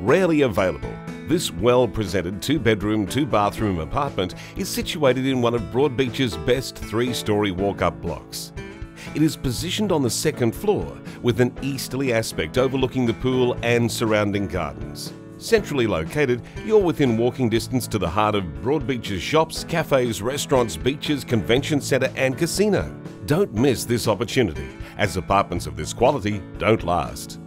rarely available. This well presented two bedroom, two bathroom apartment is situated in one of Broadbeach's best three story walk up blocks. It is positioned on the second floor with an easterly aspect overlooking the pool and surrounding gardens. Centrally located, you're within walking distance to the heart of Broadbeach's shops, cafes, restaurants, beaches, convention centre, and casino. Don't miss this opportunity, as apartments of this quality don't last.